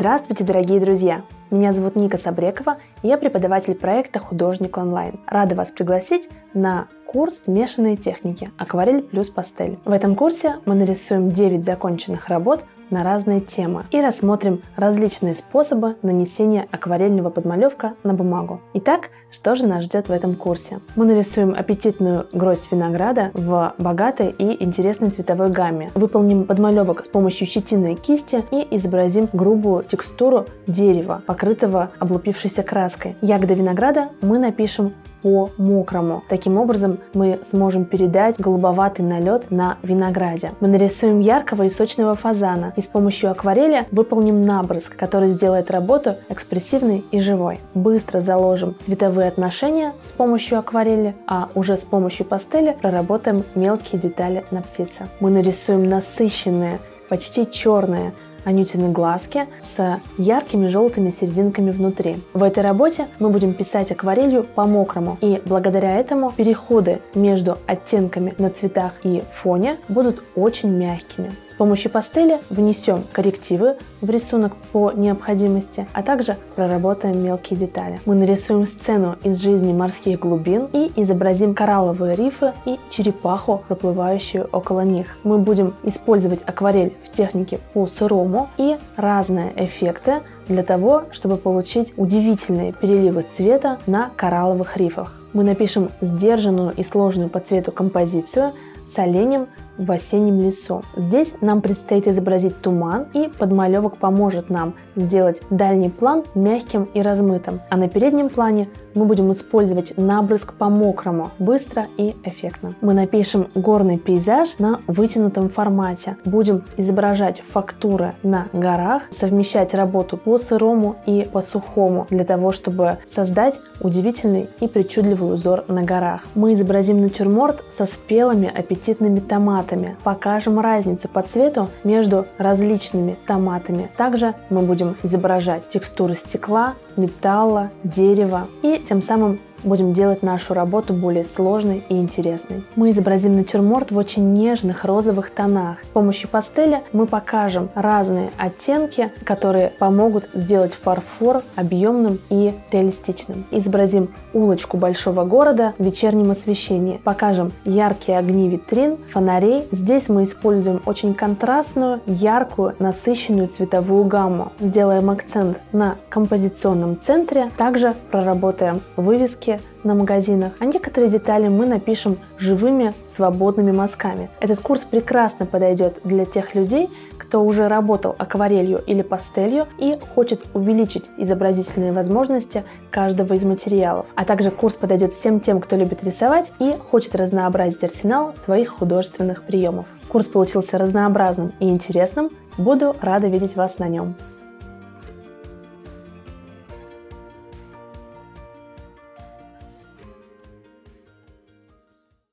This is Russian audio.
Здравствуйте, дорогие друзья! Меня зовут Ника Сабрекова, и я преподаватель проекта «Художник онлайн». Рада вас пригласить на курс «Смешанные техники. Акварель плюс пастель». В этом курсе мы нарисуем 9 законченных работ на разные темы и рассмотрим различные способы нанесения акварельного подмалевка на бумагу. Итак, что же нас ждет в этом курсе? Мы нарисуем аппетитную гроздь винограда в богатой и интересной цветовой гамме. Выполним подмалевок с помощью щетины кисти и изобразим грубую текстуру дерева, покрытого облупившейся краской. Ягоды винограда мы напишем по мокрому. Таким образом мы сможем передать голубоватый налет на винограде. Мы нарисуем яркого и сочного фазана и с помощью акварели выполним наброск, который сделает работу экспрессивной и живой. Быстро заложим цветовые отношения с помощью акварели, а уже с помощью пастели проработаем мелкие детали на птице. Мы нарисуем насыщенные, почти черные Анютины глазки с яркими желтыми серединками внутри. В этой работе мы будем писать акварелью по-мокрому, и благодаря этому переходы между оттенками на цветах и фоне будут очень мягкими. С помощью пастели внесем коррективы в рисунок по необходимости, а также проработаем мелкие детали. Мы нарисуем сцену из жизни морских глубин и изобразим коралловые рифы и черепаху, проплывающую около них. Мы будем использовать акварель в технике по сырому форму и разные эффекты для того, чтобы получить удивительные переливы цвета на коралловых рифах. Мы напишем сдержанную и сложную по цвету композицию с оленем в осеннем лесу. Здесь нам предстоит изобразить туман, и подмалевок поможет нам сделать дальний план мягким и размытым. А на переднем плане мы будем использовать набрызг по мокрому, быстро и эффектно. Мы напишем горный пейзаж на вытянутом формате. Будем изображать фактуры на горах, совмещать работу по сырому и по сухому для того, чтобы создать удивительный и причудливый узор на горах. Мы изобразим натюрморт со спелыми аппетитными томатами. Покажем разницу по цвету между различными томатами. Также мы будем изображать текстуры стекла, металла, дерева и тем самым будем делать нашу работу более сложной и интересной. Мы изобразим натюрморт в очень нежных розовых тонах. С помощью пастели мы покажем разные оттенки, которые помогут сделать фарфор объемным и реалистичным. Изобразим улочку большого города в вечернем освещении. Покажем яркие огни витрин, фонарей. Здесь мы используем очень контрастную, яркую, насыщенную цветовую гамму. Сделаем акцент на композиционном центре. Также проработаем вывески упаковке на магазинах, а некоторые детали мы напишем живыми свободными мазками. Этот курс прекрасно подойдет для тех людей, кто уже работал акварелью или пастелью и хочет увеличить изобразительные возможности каждого из материалов. А также курс подойдет всем тем, кто любит рисовать и хочет разнообразить арсенал своих художественных приемов. Курс получился разнообразным и интересным. Буду рада видеть вас на нем.